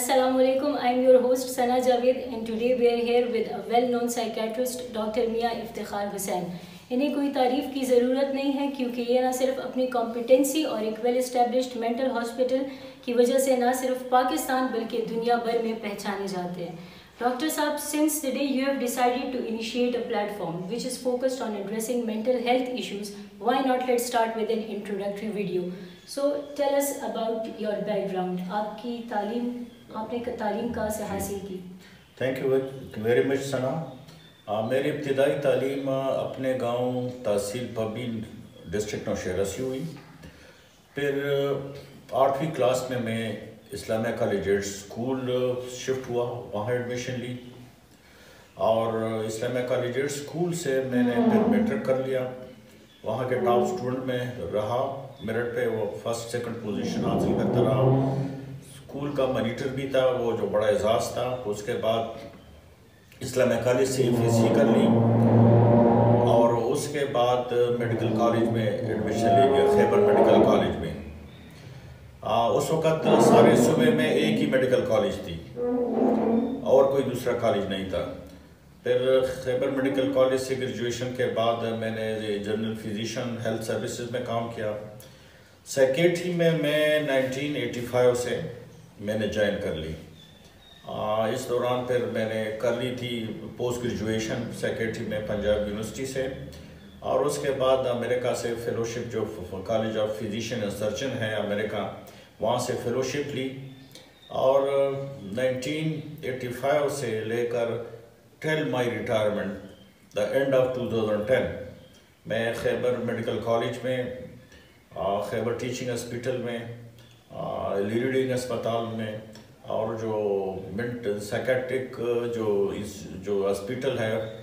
Assalamu alaikum. I'm your host, Sana Javed, and today we are here with a well-known psychiatrist, Dr. Mia Iftikhar Hussain. इन्हें कोई तारीफ़ की ज़रूरत नहीं है, क्योंकि ये ना सिर्फ़ अपनी कॉम्पिटेंसी और एक वेल इस्टेब्लिश्ड मेंटल हॉस्पिटल की वजह से ना सिर्फ़ पाकिस्तान, बल्कि दुनिया भर में पहचाने जाते हैं डॉक्टर साहब since the day you have decided to initiate a platform which is focused on addressing mental health issues why not let start with an introductory video so tell us about your background आपकी तालीम आपने तालीम कहाँ से हासिल की। Thank you very much Sana आ, मेरी इब्तदाई तालीम अपने गाँव तहसील पबी डिस्ट्रिक्ट नौशहरा से हुई। फिर आठवीं क्लास में मैं इस्लामिया कॉलेज स्कूल शिफ्ट हुआ वहाँ एडमिशन ली। और इस्लामिया कॉलेज स्कूल से मैंने फिर मेट्रिक कर लिया। वहाँ के टॉप स्टूडेंट में रहा। मेरिट पे वो फ़र्स्ट सेकंड पोजीशन हासिल करता रहा। स्कूल का मॉनिटर भी था वो जो बड़ा एजाज़ था उसके बाद इस्लाम कॉलेज से एफ़ कर ली। और उसके बाद मेडिकल कॉलेज में एडमिशन ले लिया खैबर मेडिकल कॉलेज में। आ, उस वक़्त सारे सूबे में एक ही मेडिकल कॉलेज थी और कोई दूसरा कॉलेज नहीं था। फिर खैबर मेडिकल कॉलेज से ग्रेजुएशन के बाद मैंने जनरल फिजिशन हेल्थ सर्विसेज़ में काम किया। सेक्रेटरी में मैं 1985 से मैंने ज्वाइन कर ली। आ, इस दौरान फिर मैंने कर ली थी पोस्ट ग्रेजुएशन सेक्रेटरी में पंजाब यूनिवर्सिटी से। और उसके बाद अमेरिका से फेलोशिप जो college of physician and surgeon है अमेरिका वहाँ से फेलोशिप ली। और 1985 से लेकर till my retirement the end of 2010 मैं खैबर मेडिकल कॉलेज में खैबर टीचिंग हॉस्पिटल में लीडिंग अस्पताल में, और जो मिंट साइकेट्रिक जो इस, जो हॉस्पिटल है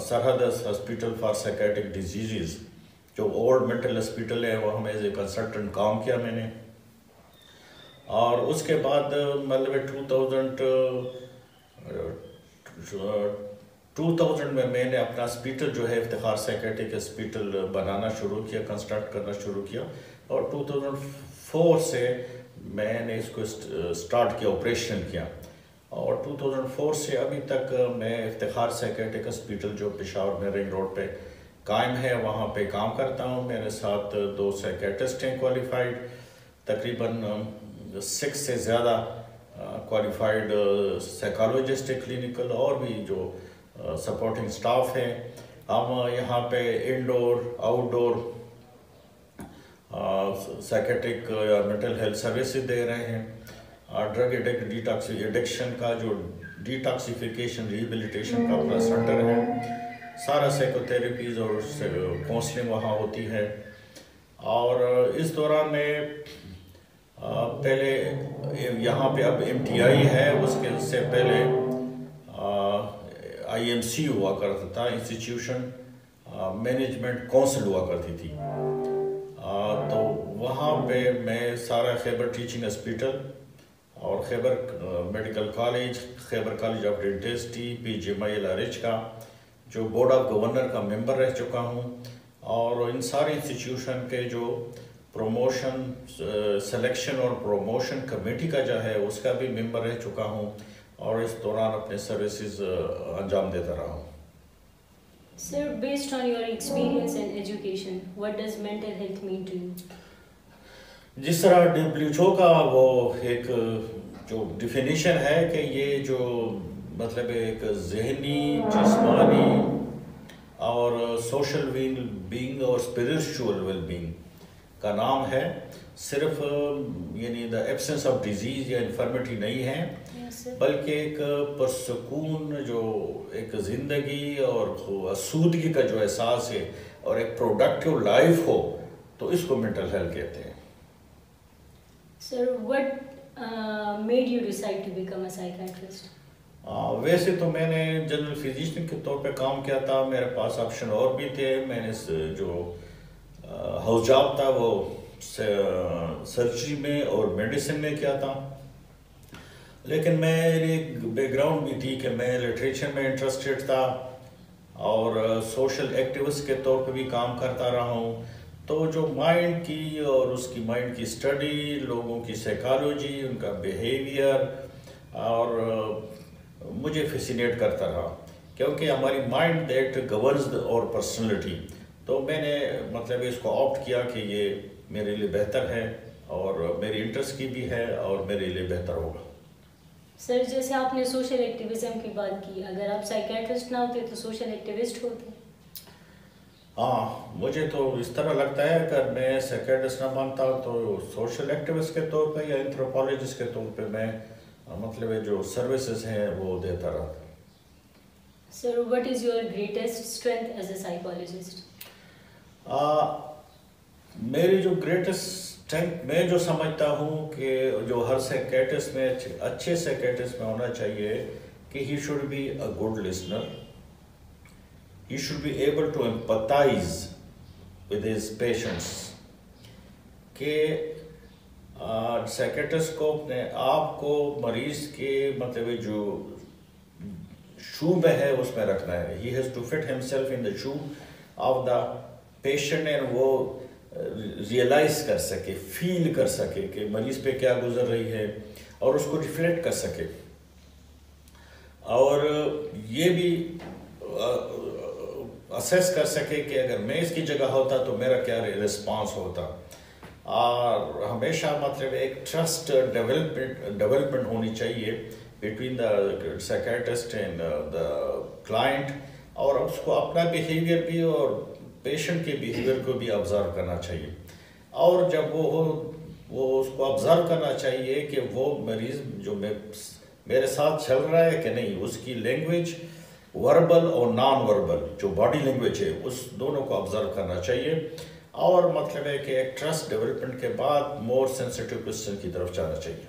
Sarhad hospital for psychiatric disease जो ओल्ड मेंटल हॉस्पिटल है, वहाँ में एज ए कंसल्टेंट काम किया मैंने। और उसके बाद मतलब टू थाउज़ेंड टू थाउज़ेंड में मैंने अपना हॉस्पिटल जो है इफ्तार साइकेट्रिक हॉस्पिटल बनाना शुरू किया कंस्ट्रक्ट करना शुरू किया। और 2004 से मैंने इसको स्टार्ट किया ऑपरेशन किया। और 2004 से अभी तक मैं इफ्तार साइकेट्रिक हॉस्पिटल जो पेशावर में रिंग रोड पे कायम है, वहाँ पे काम करता हूँ। मेरे साथ दो साइकेट्रिस्ट हैं क्वालिफाइड तकरीबन सिक्स से ज़्यादा क्वालिफाइड साइकोलॉजिस्ट है क्लिनिकल और भी जो सपोर्टिंग स्टाफ हैं। हम यहाँ पे इंडोर आउटडोर साइकेट्रिक या मेंटल हेल्थ सर्विसेज़ दे रहे हैं। ड्रग एडिक्शन का जो डिटॉक्सिफिकेशन रिहेबिलिटेशन का अपना सेंटर है। सारा साइकोथेरेपीज और काउंसलिंग वहाँ होती है। और इस दौरान में पहले यहाँ पे अब एमटीआई है, उसके से पहले आईएमसी हुआ करता था इंस्टीट्यूशन मैनेजमेंट काउंसिल हुआ करती थी। तो वहाँ पे मैं सारा खैबर टीचिंग हॉस्पिटल और Khyber medical college Khyber college of dentistry P G M I का, जो बोर्ड ऑफ़ गवर्नर का मेंबर रह चुका हूँ और इन सारे इंस्टीट्यूशन के जो प्रमोशन सिलेक्शन और प्रमोशन कमेटी का जो है, उसका भी मेंबर रह चुका हूँ और इस दौरान अपने सर्विसेज़ अंजाम देता रहा हूँ। Sir, based on your experience and education, what does mental health mean to you? जिस तरह डब्ल्यू का वो एक जो डिफिनीशन है कि ये जो मतलब एक जहनी जिस्मानी और सोशल वेल बीइंग और स्पिरिचुअल वेल बीइंग का नाम है सिर्फ़ यानी द एब्सेंस ऑफ़ डिज़ीज़ या इन्फर्मिटी नहीं है बल्कि एक पुरसकून जो एक ज़िंदगी और असूदगी का जो एहसास है और एक प्रोडक्टिव लाइफ हो तो इसको मेंटल हेल्थ कहते हैं। Sir what made you decide to become a psychiatrist वैसे तो मैंने जनरल फिजिशियन के तौर पे काम किया था मेरे पास ऑप्शन और भी थे। मैंने जो हाउस जॉब था वो सर्जरी में और मेडिसिन में किया था। लेकिन मेरी बैकग्राउंड भी थी कि मैं लिटरेचर में इंटरेस्टेड था और सोशल एक्टिविस्ट के तौर पे भी काम करता रहा हूँ। तो जो माइंड की और उसकी माइंड की स्टडी लोगों की साइकोलॉजी उनका बिहेवियर और मुझे फैसिनेट करता रहा। क्योंकि हमारी माइंड दैट गवर्नस और पर्सनलिटी तो मैंने मतलब इसको ऑप्ट किया कि ये मेरे लिए बेहतर है और मेरी इंटरेस्ट की भी है और मेरे लिए बेहतर होगा। सर जैसे आपने सोशल एक्टिविज्म की बात की अगर आप साइकेट्रिस्ट ना होते तो सोशल एक्टिविस्ट होते। हाँ मुझे तो इस तरह लगता है अगर मैं साइकेट्रिस्ट ना मानता तो सोशल एक्टिविस्ट के तौर पे या एंथ्रोपोलॉजिस्ट के तौर पे मैं मतलब जो सर्विसेज़ हैं वो देता रहता sir what is your greatest strength as a psychologist मेरी जो ग्रेटेस्ट मैं जो समझता हूँ कि जो हर सेकेटिस्ट में अच्छे सेकेटिस्ट में होना चाहिए कि he should be a good listener he should be able to empathise with his patients के सेकेटिस्ट को अपने आप को मरीज़ के मतलब जो शू में है उसमें रखना है। He has to fit himself in the shoe of the patient and वो रियलाइज़ कर सके फील कर सके कि मरीज़ पे क्या गुजर रही है और उसको रिफ्लेक्ट कर सके। और ये भी असेस कर सके कि अगर मैं इसकी जगह होता तो मेरा क्या रिस्पांस होता। और हमेशा मतलब एक ट्रस्ट डेवलपमेंट डेवलपमेंट होनी चाहिए between the psychiatrist and the client और उसको अपना बिहेवियर भी और पेशेंट के बिहेवियर को भी ऑब्ज़र्व करना चाहिए। और जब वो हो वो उसको ऑब्ज़र्व करना चाहिए कि वो मरीज़ जो मैं, मेरे साथ चल रहा है कि नहीं, उसकी लैंग्वेज वर्बल और नॉन वर्बल जो बॉडी लैंग्वेज है, उस दोनों को ऑब्ज़र्व करना चाहिए। और मतलब है कि एक ट्रस्ट डेवलपमेंट के बाद मोर सेंसिटिव क्वेश्चन की तरफ़ जाना चाहिए।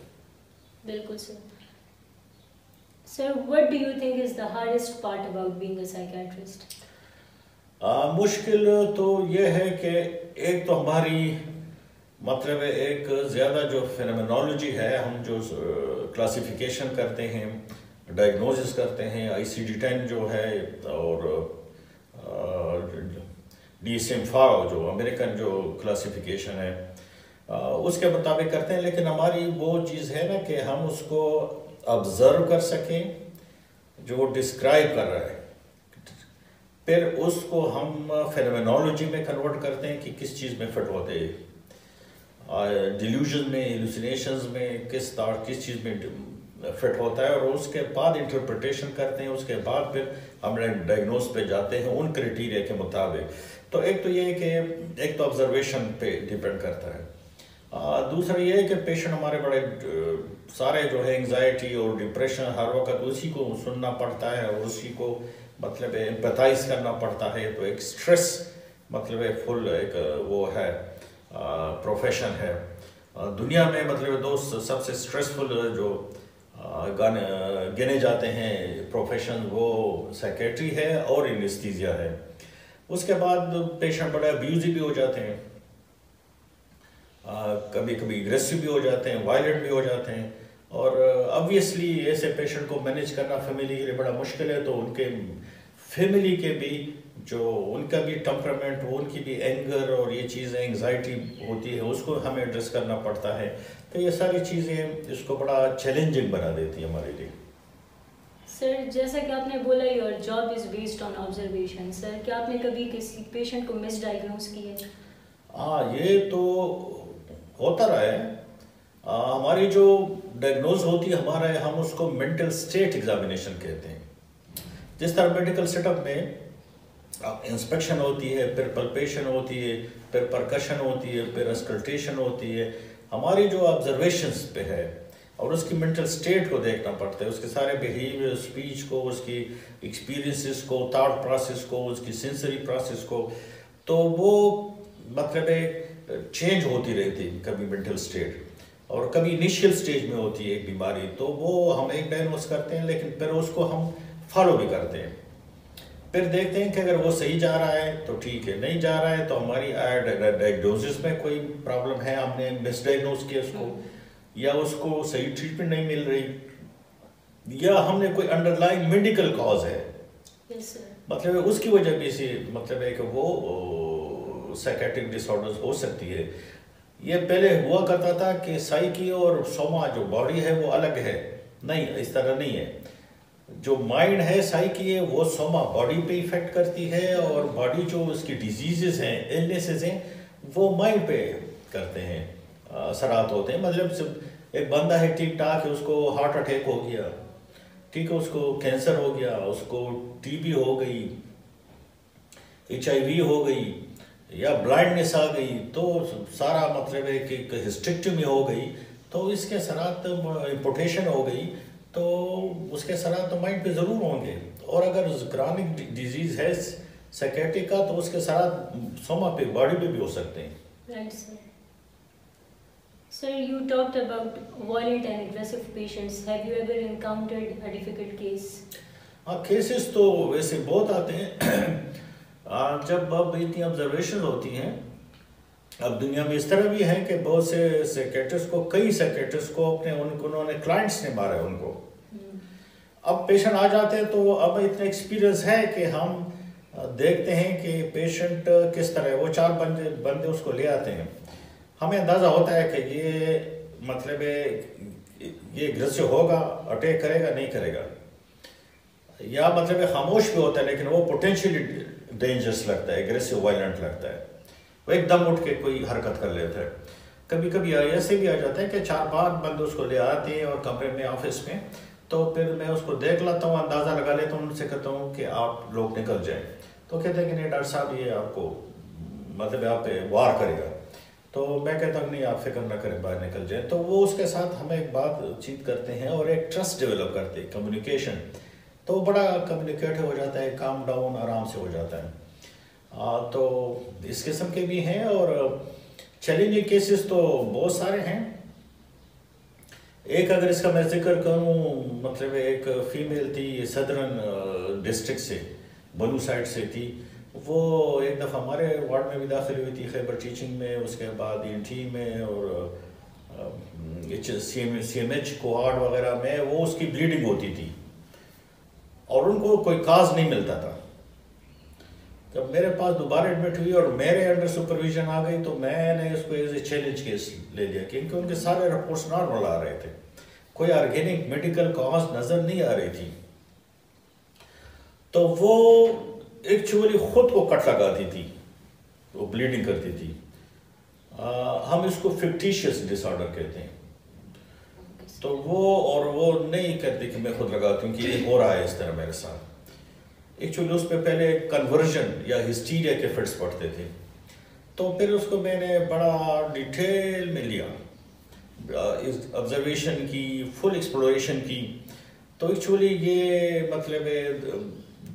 बिल्कुल sir. Sir what do you think is the hardest part about being a psychiatrist आ, मुश्किल तो ये है कि एक तो हमारी मतलब एक ज़्यादा जो फिनमिनोलॉजी है हम जो क्लासिफिकेशन करते हैं डायग्नोसिस करते हैं आई सी डी टेन जो है और डी एम जो अमेरिकन जो क्लासिफिकेशन है आ, उसके मुताबिक करते हैं लेकिन हमारी वो चीज़ है ना कि हम उसको ऑब्ज़र्व कर सकें जो डिस्क्राइब कर रहा है। फिर उसको हम फेनोमेनोलॉजी में कन्वर्ट करते हैं कि किस चीज़ में फिट होते हैं। डिल्यूजन में एलुसिनेशन में, किस तार किस चीज़ में फिट होता है और उसके बाद इंटरप्रटेशन करते हैं। उसके बाद फिर हम डायग्नोस पे जाते हैं उन क्राइटेरिया के मुताबिक। तो एक तो ये है कि, एक तो ऑब्जर्वेशन पे डिपेंड करता है। दूसरा ये है कि पेशेंट हमारे बड़े, सारे जो है एंजाइटी और डिप्रेशन हर वक्त उसी को सुनना पड़ता है और उसी को मतलब एम्पथाइज करना पड़ता है तो एक स्ट्रेस मतलब फुल एक वो है प्रोफेशन है। दुनिया में मतलब दोस्त सबसे स्ट्रेसफुल जो गाने गिने जाते हैं प्रोफेशन वो सेक्रेटरी है और इनिस्टीजिया है। उसके बाद पेशेंट बड़े अब्यूजिव भी हो जाते हैं। आ, कभी कभी एग्रेसिव भी हो जाते हैं वायलेंट भी हो जाते हैं। और ऑब्वियसली ऐसे पेशेंट को मैनेज करना फैमिली के लिए बड़ा मुश्किल है तो उनके फैमिली के भी जो उनका भी टेम्परामेंट उनकी भी एंगर और ये चीज़ें एंगजाइटी होती है उसको हमें एड्रेस करना पड़ता है। तो ये सारी चीज़ें इसको बड़ा चैलेंजिंग बना देती है हमारे लिए। सर जैसा कि आपने बोला your job is based on observation sir क्या आपने कभी किसी पेशेंट को मिस डायग्नोज किया है? हाँ ये तो होता रहा है। आ, हमारी जो डायग्नोज होती है हमारा हम उसको मेंटल स्टेट एग्जामिनेशन कहते हैं। जिस तरह मेडिकल सेटअप में इंस्पेक्शन होती है, फिर पल्पेशन होती है, फिर परकशन होती है, फिर अस्कल्टेशन होती है, हमारी जो ऑब्जर्वेशंस पे है और उसकी मेंटल स्टेट को देखना पड़ता है, उसके सारे बिहेवियर स्पीच को, उसकी एक्सपीरियंसेस को थाट प्रोसेस को, उसकी सेंसरी प्रोसेस को तो वो मतलब चेंज होती रहती है कभी मेंटल स्टेट और कभी इनिशियल स्टेज में होती है एक बीमारी तो वो हम एक डायग्नोस करते हैं, लेकिन फिर उसको हम फॉलो भी करते हैं। फिर देखते हैं कि अगर वो सही जा रहा है तो ठीक है। नहीं जा रहा है तो हमारी डायग्नोसिस में कोई प्रॉब्लम है हमने मिसडाइग्नोज किया उसको या उसको सही ट्रीटमेंट नहीं मिल रही या हमने कोई अंडरलाइन मेडिकल कॉज है। मतलब उसकी वजह भी से मतलब है कि वो साइकेट्रिक डिसऑर्डर्स हो सकती है। ये पहले हुआ करता था कि साइकी और सोमा जो बॉडी है वो अलग है। नहीं इस तरह नहीं है। जो माइंड है साइकी है, वो सोमा बॉडी पे इफ़ेक्ट करती है और बॉडी जो उसकी डिजीजेस हैं इलनेसेस हैं, वो माइंड पे करते हैं, असरात होते हैं। मतलब एक बंदा है ठीक ठाक है उसको हार्ट अटैक हो गया, ठीक है, उसको कैंसर हो गया, उसको टीबी हो गई एचआईवी हो गई, या ब्लाइंडनेस आ गई तो सारा मतलब है कि हिस्ट्रिक्टमी हो गई तो इसके असरात इम्पोटेशन हो गई। तो उसके सरातोमाइन पे ज़रूर होंगे। और अगर क्रॉनिक डिज़ीज़ है सेकेटिक का तो उसके साथ सोमा पे बॉडी पे भी हो सकते हैं। केसेस हाँ, तो वैसे बहुत आते हैं। जब अब इतनी ऑब्जर्वेशन होती हैं अब दुनिया में इस तरह भी है कि बहुत से सेक्रेटर्स को कई सेक्रेटर्स को अपने उनको उन्होंने क्लाइंट्स ने मारा है उनको। अब पेशेंट आ जाते हैं तो अब इतना एक्सपीरियंस है कि हम देखते हैं कि पेशेंट किस तरह है वो चार बंदे बंदे उसको ले आते हैं। हमें अंदाज़ा होता है कि ये मतलब ये ग्रस्य होगा अटैक करेगा नहीं करेगा। या मतलब खामोश भी होता है लेकिन वो पोटेंशियली डेंजरस लगता है एग्रेसिव वायलेंट लगता है। वो एकदम उठ के कोई हरकत कर लेता है। कभी कभी ऐसे भी आ जाता है कि चार पाँच बंद उसको ले आते हैं और कमरे में, ऑफ़िस में तो फिर मैं उसको देख लेता हूँ, अंदाज़ा लगा लेता हूँ, उनसे कहता हूँ कि आप लोग निकल जाए। तो कहते हैं कि नहीं, डॉक्टर साहब, ये आपको मतलब आप पे वार करेगा। तो मैं कहता हूँ, नहीं, आप फ़िक्र ना करें, बाहर निकल जाए। तो वो उसके साथ हमें एक बातचीत करते हैं और एक ट्रस्ट डेवलप करते हैं कम्युनिकेशन तो बड़ा कम्युनिकेटिव हो जाता है काम डाउन आराम से हो जाता है। तो इस किस्म के भी हैं और चैलेंजिंग केसेस तो बहुत सारे हैं। एक अगर इसका मैं ज़िक्र करूँ मतलब एक फीमेल थी सदरन डिस्ट्रिक्ट से बलू साइड से थी, वो एक दफ़ा हमारे वार्ड में भी दाखिल हुई थी खैबर टीचिंग में, उसके बाद ई में और C M C M H cohort वगैरह में, वो उसकी ब्लीडिंग होती थी और उनको कोई काज नहीं मिलता था। जब मेरे पास दोबारा एडमिट हुई और मेरे अंडर सुपरविजन आ गई तो मैंने उसको एज ए चैलेंज केस ले लिया क्योंकि उनके सारे रिपोर्ट्स नॉर्मल आ रहे थे। कोई ऑर्गेनिक मेडिकल कॉज नज़र नहीं आ रही थी। तो वो एक्चुअली खुद को कट लगाती थी वो ब्लीडिंग करती थी। आ, हम इसको फिक्टिशियस डिसऑर्डर कहते हैं। तो वो और वो नहीं कहती कि मैं खुद लगाती हूँ कि ये हो रहा है इस तरह मेरे साथ। एक्चुअली उस पर पहले कन्वर्जन या हिस्टीरिया के फिट्स पड़ते थे। तो फिर उसको मैंने बड़ा डिटेल में लिया। इस ऑब्जर्वेशन की फुल एक्सप्लोरेशन की। तो एक्चुअली ये मतलब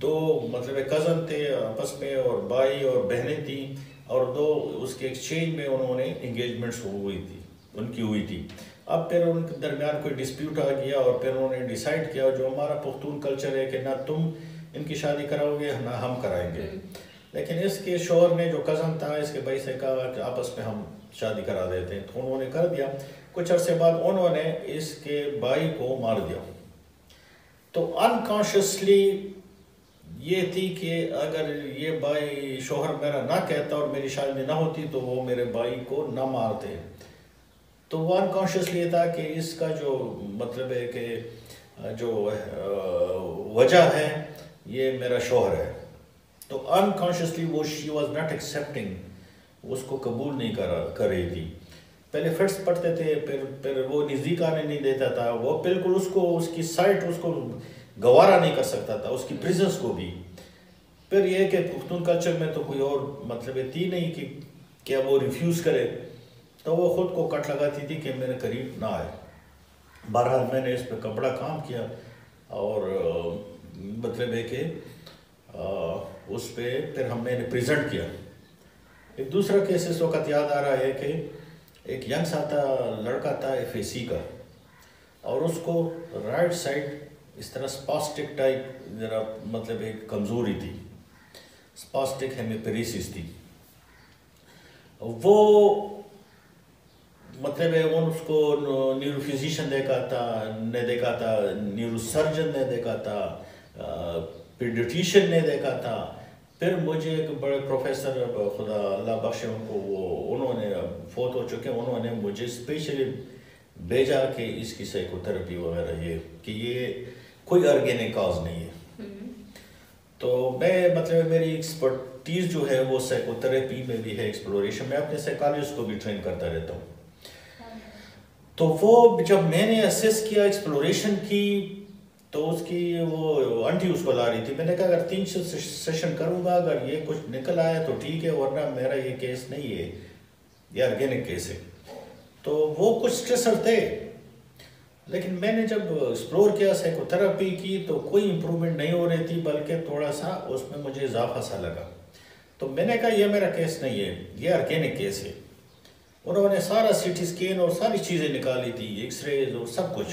दो मतलब कज़न थे, आपस में और भाई और बहनें थी और दो उसके एक्सचेंज में उन्होंने इंगेजमेंट्स हुई थी, उनकी हुई थी। अब फिर उनके दरमियान कोई डिस्प्यूट आ गया और फिर उन्होंने डिसाइड किया, जो हमारा पुख्तून कल्चर है कि ना तुम इनकी शादी कराओगे ना हम कराएँगे। हम्म। लेकिन इसके शोहर ने जो कज़न था इसके भाई से कहा कि आपस में हम शादी करा देते हैं। तो उन्होंने कर दिया। कुछ अरसे बाद उन्होंने इसके भाई को मार दिया। तो अनकॉन्शियसली ये थी कि अगर ये भाई शोहर मेरा ना कहता और मेरी शादी ना होती तो वो मेरे भाई को ना मारते। तो वो अनकॉन्शियसली था कि इसका जो मतलब है कि जो वजह है ये मेरा शोहर है। तो अनकॉन्शियसली वो शी वॉज़ नॉट एक्सेप्टिंग उसको कबूल नहीं कर कर रही थी पहले फिट्स पढ़ते थे, फिर फिर वो नज़दीक आने नहीं देता था। वो बिल्कुल उसको, उसकी साइट उसको गवारा नहीं कर सकता था, उसकी प्रिजेंस को भी। फिर ये कि पुख्तून कल्चर में तो कोई और मतलब थी नहीं कि क्या वो रिफ्यूज़ करे। तो वो ख़ुद को कट लगाती थी कि मेरे करीब ना आए। बहरहाल मैंने इस पर कपड़ा काम किया और मतलब है कि उस पर फिर हमने प्रेजेंट किया। एक दूसरा केस इस वक्त याद आ रहा है कि एक यंग सा था लड़का था एफ़ का, और उसको राइट साइड इस तरह स्पास्टिक टाइप ज़रा मतलब एक कमज़ोरी थी। स्पास्टिक हेमिपेरिसिस थी। वो मतलब है, वो उसको न्यूरो फिजिशियन देखा था, ने देखा था न्यूरो सर्जन ने देखा था पीडियट्रिशियन ने देखा था। फिर मुझे एक बड़े प्रोफेसर खुदा अल्लाह बख्शे उनको वो उन्होंने फोत हो चुके उन्होंने मुझे स्पेशली भेजा कि इसकी साइकोथेरेपी वगैरह ये कि ये कोई ऑर्गेनिक काज नहीं है। हम्म, तो मैं मतलब मेरी एक्सपर्टीज जो है वो साइकोथेरेपी में भी है एक्सप्लोरेशन में। अपने साइकोलॉजिस्ट को भी ट्रेन करता रहता हूँ। तो वो जब मैंने असेस किया एक्सप्लोरेशन की तो उसकी वो आंटी उसको ला रही थी। मैंने कहा, अगर तीन से- सेशन करूँगा, अगर ये कुछ निकल आया तो ठीक है, वरना मेरा ये केस नहीं है। ये ऑर्गेनिक केस है। तो वो कुछ स्ट्रेसर थे। लेकिन मैंने जब एक्सप्लोर किया साइकोथेरेपी की तो कोई इम्प्रूवमेंट नहीं हो रही थी, बल्कि थोड़ा सा उसमें मुझे इजाफा सा लगा। तो मैंने कहा, ये मेरा केस नहीं है, ये ऑर्गेनिक केस है। उन्होंने सारा सीटी स्कैन और सारी चीज़ें निकाली थी एक्सरेज और सब कुछ।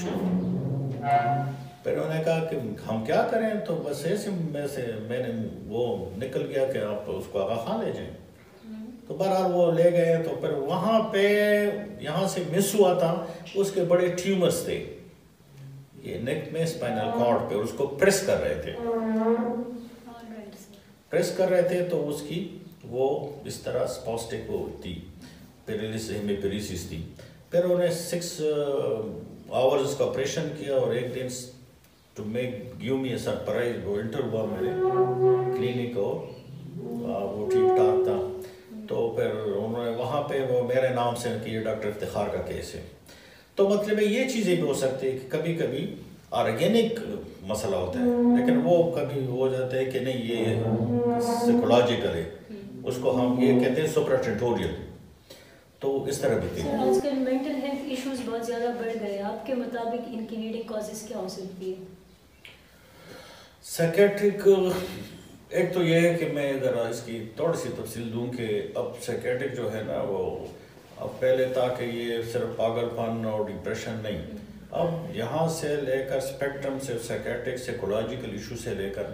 फिर उन्होंने कहा कि हम क्या करें? तो बस ऐसे में से, मैंने वो निकल गया कि आप उसको आगा खान ले जाएँ। तो बहरहाल वो ले गए तो फिर वहाँ पे यहाँ से मिस हुआ था। उसके बड़े ट्यूमर्स थे। ये नेक में स्पाइनल कॉर्ड पे उसको प्रेस कर रहे थे। प्रेस कर रहे थे तो उसकी वो इस तरह स्पॉस्टिक वो थी पेरिलिस हेमिपेरिसिस थी। फिर उन्हें सिक्स आवर्स का ऑपरेशन किया और एक दिन to make give me surprise वो इंटर हुआ मेरे क्लिनिक और आ, वो ठीक ठाक था। तो फिर उन्होंने वहाँ पे वो मेरे नाम से कि ये डॉक्टर इफ्तिखार का केस है। तो मतलब ये चीज़ें भी हो सकती है कि कभी कभी ऑर्गेनिक मसला होता है। लेकिन वो कभी हो जाता है कि नहीं ये साइकोलॉजिकल है। उसको हम ये कहते हैं सुप्राटेंटोरियल तो इस तरह भी सर आजकल मेंटल हेल्थ इश्यूज़ बहुत ज़्यादा बढ़ गए आपके मुताबिक इनकी लीडिंग कॉजेज क्या हो सकती है? साइकेट्रिक एक तो यह है कि मैं ज़रा इसकी थोड़ी सी तफसील दूँ कि अब साइकेट्रिक जो है ना वो अब पहले था कि ये सिर्फ़ पागलपन और डिप्रेशन नहीं। अब यहाँ से लेकर स्पेक्ट्रम से साइकेट्रिक साइकोलॉजिकल इशू से लेकर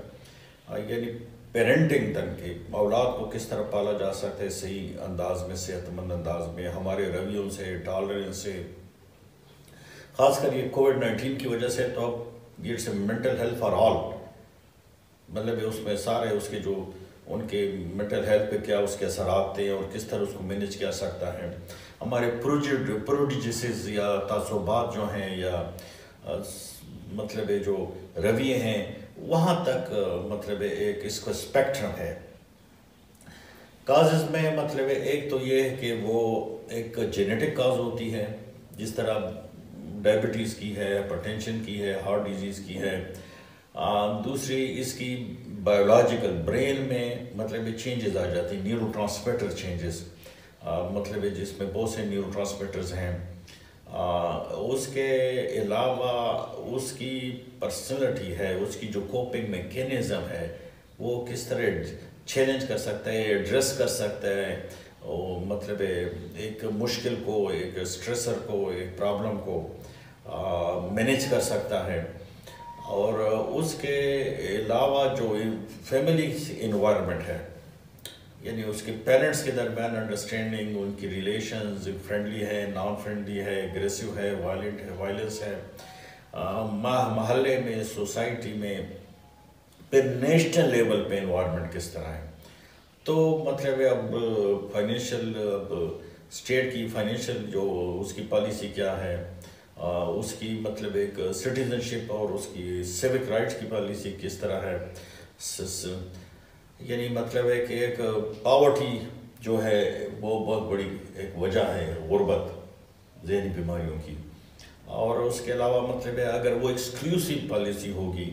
यानी पेरेंटिंग तक के औलाद को किस तरह पाला जा सकता है, सही अंदाज में, सेहतमंद अंदाज में, हमारे रवियों से टॉलरेंस से, खासकर ये कोविड नाइन्टीन की वजह से तो अब it's mental health for all मतलब उसमें सारे उसके जो उनके मेंटल हेल्थ पे क्या उसके असरात थे और किस तरह उसको मैनेज किया सकता है। हमारे प्रोडिजिस या तासुबात जो हैं या मतलब जो रवैये हैं, वहाँ तक मतलब एक इसका स्पेक्ट्रम है। काजेज में मतलब एक तो ये है कि वो एक जेनेटिक काज होती है, जिस तरह डायबिटीज़ की है हाइपरटेंशन की है हार्ट डिज़ीज़ की है दूसरी इसकी बायोलॉजिकल ब्रेन में मतलब चेंजेस आ जाती हैं न्यूरो ट्रांसमीटर चेंजेस मतलब जिसमें बहुत से न्यूरो ट्रांसमीटर्स हैं। आ, उसके अलावा उसकी पर्सनलिटी है उसकी जो कोपिंग मैकेनिज़्म है वो किस तरह चैलेंज कर सकता है एड्रेस कर सकता है। और मतलब एक मुश्किल को एक स्ट्रेसर को एक प्रॉब्लम को मैनेज कर सकता है। और उसके अलावा जो फैमिली इन्वायरमेंट है, यानी उसके पेरेंट्स के दरमियान अंडरस्टैंडिंग उनकी रिलेशंस फ्रेंडली है नॉन फ्रेंडली है एग्रेसिव है वायलेंट है वायलेंस है। मह- मोहल्ले में सोसाइटी में फिर नेशनल लेवल पे इन्वायरमेंट किस तरह है? तो मतलब अब फाइनेंशियल अब स्टेट की फाइनेंशियल जो उसकी पॉलिसी क्या है उसकी मतलब एक सिटीजनशिप और उसकी सिविक राइट्स की पॉलिसी किस तरह है? यानी मतलब है कि एक पावर्टी जो है, वो बहुत बड़ी एक वजह है, गुर्बत, जहनी बीमारियों की। और उसके अलावा मतलब है, अगर वो एक्सक्लूसिव पॉलिसी होगी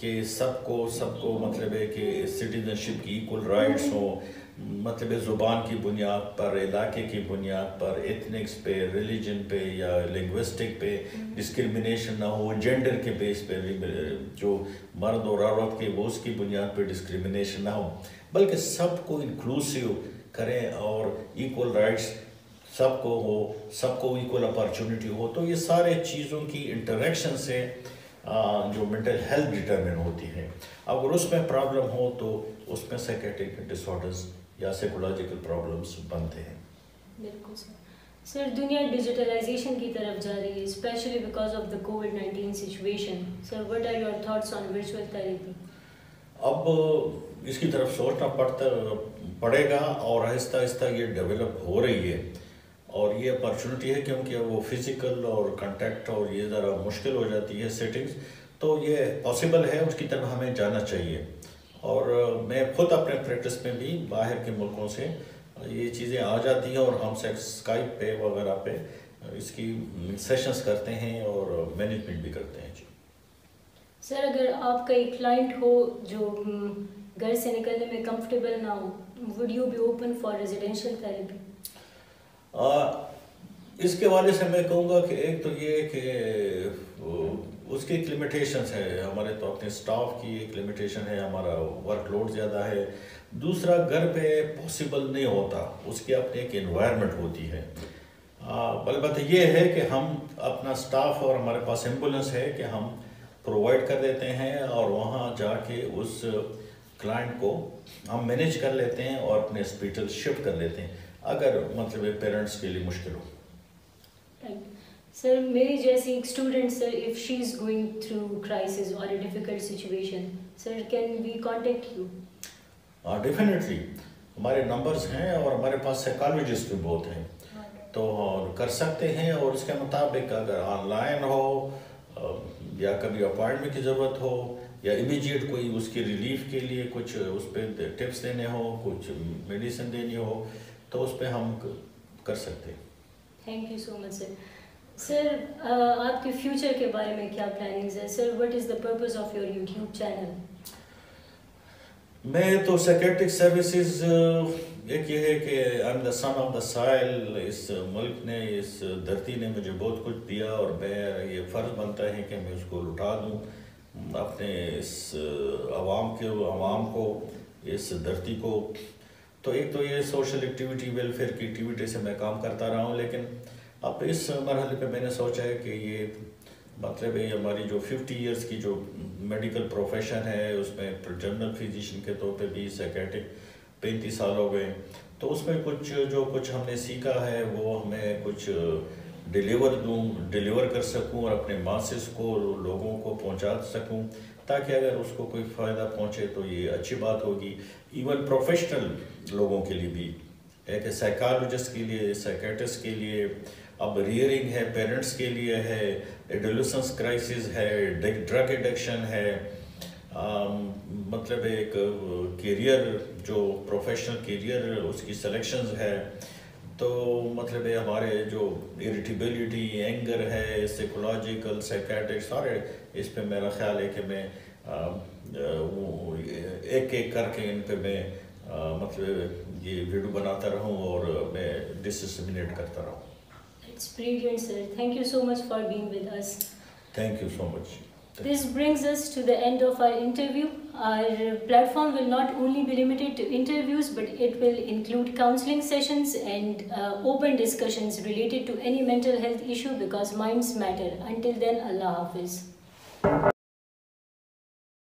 कि सबको सबको मतलब है कि सिटीजनशिप की इक्वल राइट्स हो मतलब ज़ुबान की बुनियाद पर इलाके की बुनियाद पर एथनिक्स पे रिलीजन पे या लिंग्विस्टिक पे डिस्क्रिमिनेशन ना हो जेंडर के बेस पे जो मर्द और औरत के वो उसकी बुनियाद पे डिस्क्रिमिनेशन ना हो। बल्कि सबको इंक्लूसिव करें और इक्वल राइट्स सबको हो सबको इक्वल अपॉर्चुनिटी हो तो ये सारे चीज़ों की इंटरेक्शन से जो मेंटल हेल्थ डिटरमिन होती है। अगर उसमें प्रॉब्लम हो तो उसमें साइकेट्रिक डिसऑर्डर्स या साइकोलॉजिकल प्रॉब्लम्स बनते हैं। बिल्कुल सर। सर दुनिया डिजिटलाइजेशन की तरफ़ जा रही है specially because of the COVID nineteen situation sir what are your thoughts on virtual therapy अब इसकी तरफ़ सोचना पड़ता पड़ेगा और आहिस्ता आहिस्ता ये डेवलप हो रही है। और ये अपॉर्चुनिटी है क्योंकि वो फ़िज़िकल और कांटेक्ट और ये ज़रा मुश्किल हो जाती है सेटिंग्स तो ये पॉसिबल है उसकी तरफ़ हमें जाना चाहिए। और मैं खुद अपने प्रैक्टिस में भी बाहर के मुल्कों से ये चीज़ें आ जाती हैं और हम स्काइप पे वगैरह पे इसकी सेशंस करते हैं और मैनेजमेंट भी करते हैं जी। सर अगर आपका एक क्लाइंट हो जो घर से निकलने में कंफर्टेबल ना हो would you be open for residential therapy इसके वाले से मैं कहूँगा कि एक तो ये कि उसकी एक लिमिटेशंस है, हमारे तो अपने स्टाफ की एक लिमिटेशन है, हमारा वर्कलोड ज़्यादा है। दूसरा, घर पे पॉसिबल नहीं होता, उसकी अपनी एक इन्वायरमेंट होती है। अलबत् ये है कि हम अपना स्टाफ और हमारे पास एंबुलेंस है कि हम प्रोवाइड कर देते हैं और वहाँ जाके उस क्लाइंट को हम मैनेज कर लेते हैं और अपने हॉस्पिटल शिफ्ट कर लेते हैं। अगर मतलब पेरेंट्स के लिए मुश्किल हो। सर मेरी जैसी एक student sir if she is going through crisis और a difficult situation sir can we contact you definitely हमारे नंबर्स हैं और हमारे पास साइकोलॉजिस्ट भी बहुत हैं। तो कर सकते हैं और उसके मुताबिक अगर ऑनलाइन हो या कभी अपॉइंटमेंट की ज़रूरत हो या इमीडिएट कोई उसकी रिलीफ के लिए कुछ उस पर टिप्स देने हो कुछ मेडिसिन देनी हो तो उस पर हम कर सकते हैं। Thank you so much sir sir आपके फ्यूचर के बारे में क्या प्लानिंग्स है? Sir what is the purpose of your YouTube channel मैं तो सेक्रेटिक सर्विसेज़ एक ये है कि I am the son of the soil इस मुल्क ने, इस धरती ने मुझे बहुत कुछ दिया और मैं ये फ़र्ज़ बनता है कि मैं उसको लुटा दूँ। अपने इस आवाम के, आवाम को, इस धरती को। तो एक तो ये सोशल एक्टिविटी वेलफेयर की एक्टिविटी से मैं काम करता रहा हूँ, लेकिन अब इस मरहले पे मैंने सोचा है कि ये मतलब ये हमारी जो 50 इयर्स की जो मेडिकल प्रोफेशन है, उसमें जनरल फिजिशियन के तौर पे भी सैकेटिक पैंतीस साल हो गए। तो उसमें कुछ जो कुछ हमने सीखा है, वो हमें कुछ डिलीवर दूँ डिलीवर कर सकूँ और अपने मासिस को, लोगों को पहुँचा सकूँ, ताकि अगर उसको कोई फ़ायदा पहुँचे तो ये अच्छी बात होगी। इवन प्रोफेशनल लोगों के लिए भी, एक साइकोलॉजिस्ट के लिए साइकेटिस्ट के लिए अब रियरिंग है पेरेंट्स के लिए है एडोलसेंस क्राइसिस है ड्रग एडिक्शन है आ, मतलब एक करियर जो प्रोफेशनल करियर उसकी सिलेक्शंस है तो मतलब हमारे जो इरिटेबिलिटी एंगर है साइकोलॉजिकल साइकेट्रिक सारे इस पे मेरा ख्याल है कि मैं वो एक एक करके इन पे मैं मतलब ये वीडियो बनाता रहूँ और मैं डिसमिनेट करता रहूँ। It's brilliant, sir. Thank you so much for being with us. Thank you so much. This brings us to the end of our interview. Our platform will not only be limited to interviews, but it will include counseling sessions and uh, open discussions related to any mental health issue because minds matter. Until then, Allah Hafiz.